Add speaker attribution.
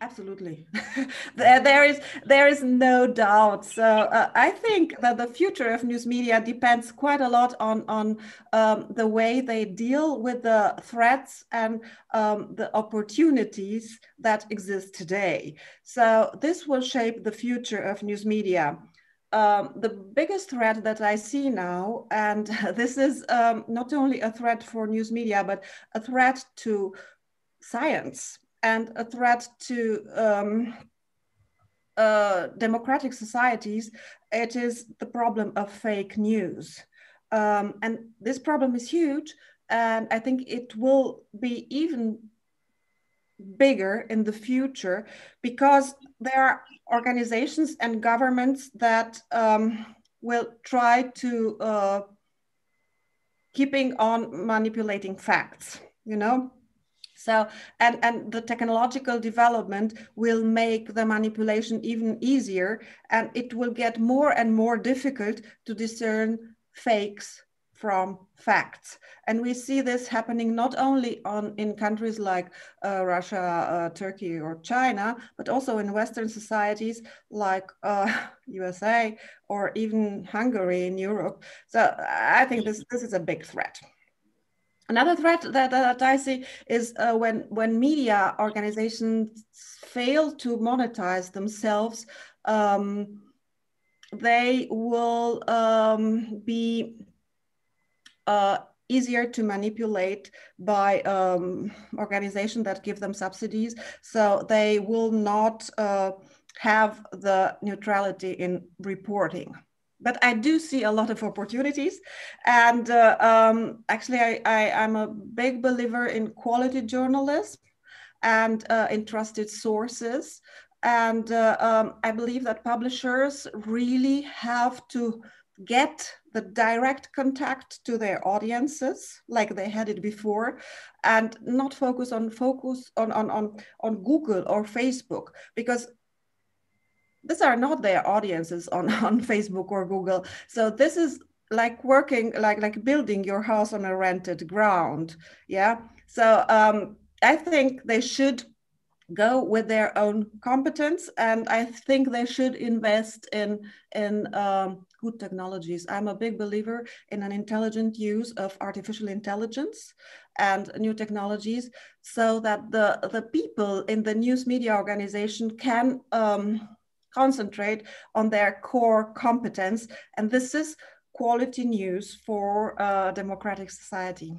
Speaker 1: absolutely. There, there is there is no doubt. So uh, i think that the future of news media depends quite a lot on on um, the way they deal with the threats and um, the opportunities that exist today. So this will shape the future of news media. Um, the biggest threat that I see now, and this is um, not only a threat for news media, but a threat to science and a threat to um, uh, democratic societies, it is the problem of fake news. Um, and this problem is huge, and I think it will be even bigger in the future because there are organizations and governments that um, will try to uh, keeping on manipulating facts, you know? So, and, and the technological development will make the manipulation even easier and it will get more and more difficult to discern fakes from facts. And we see this happening not only on in countries like uh, Russia, uh, Turkey, or China, but also in Western societies like uh, USA or even Hungary in Europe. So I think this, this is a big threat. Another threat that, that I see is uh, when, when media organizations fail to monetize themselves, um, they will um, be uh, easier to manipulate by um, organizations that give them subsidies. So they will not uh, have the neutrality in reporting but I do see a lot of opportunities. And uh, um, actually, I, I, am a big believer in quality journalism and uh, in trusted sources. And uh, um, I believe that publishers really have to get the direct contact to their audiences like they had it before and not focus on focus on on on, on google or facebook because these are not their audiences on, on Facebook or Google. So this is like working, like like building your house on a rented ground. Yeah. So um, I think they should go with their own competence, and I think they should invest in in um, good technologies. I'm a big believer in an intelligent use of artificial intelligence and new technologies, so that the the people in the news media organization can. Um, concentrate on their core competence. And this is quality news for a democratic society.